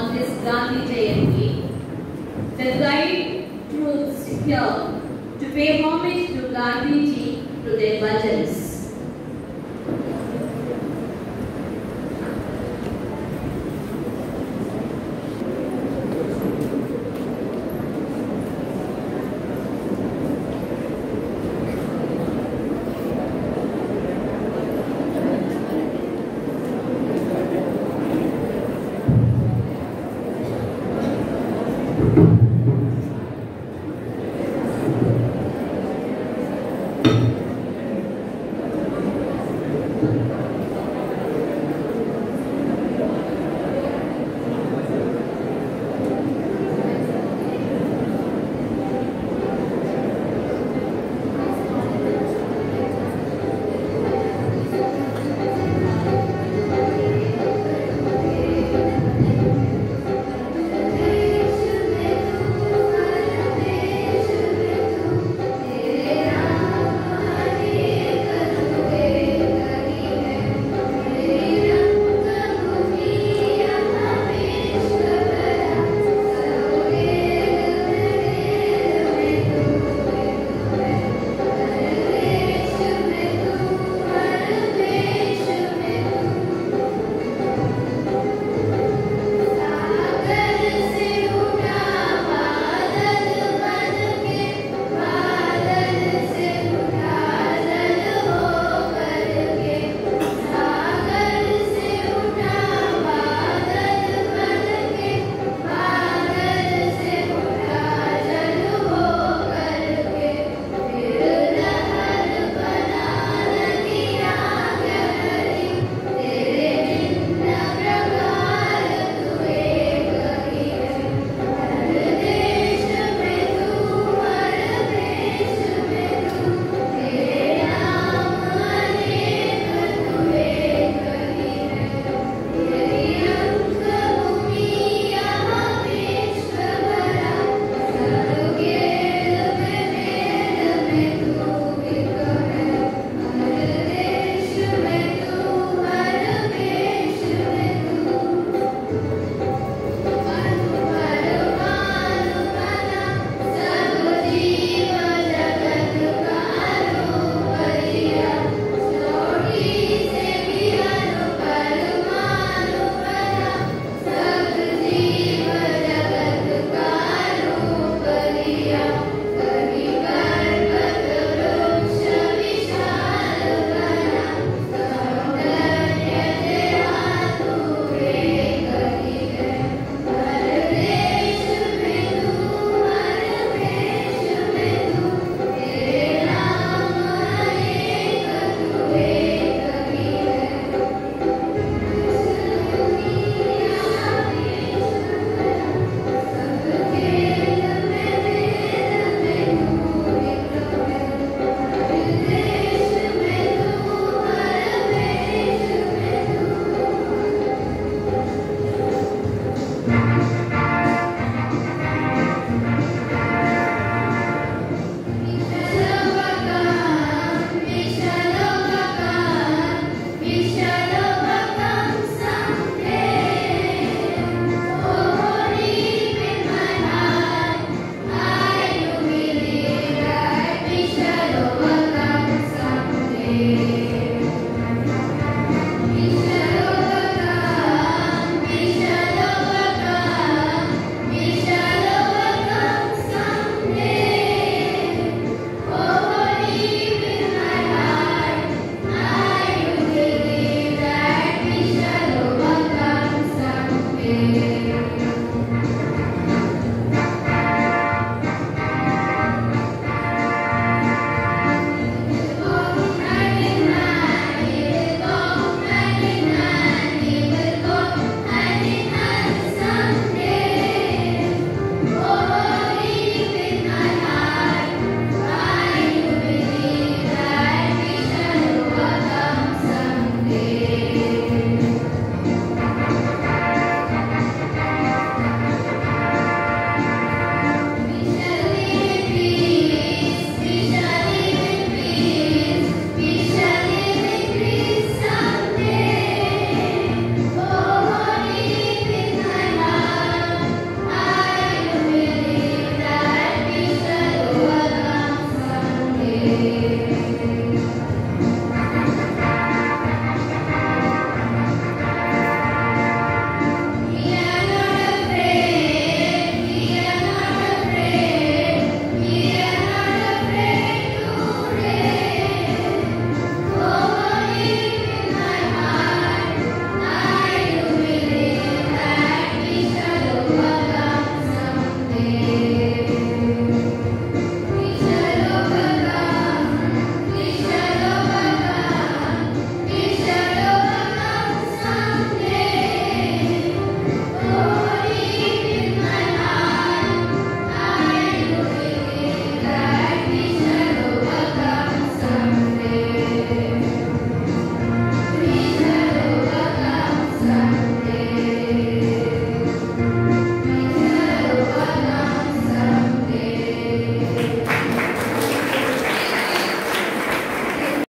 on this Gandhi Jayanti. The guide troops here to pay homage to Gandhi ji to their legends.